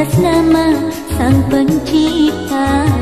atas nama sang pencipta.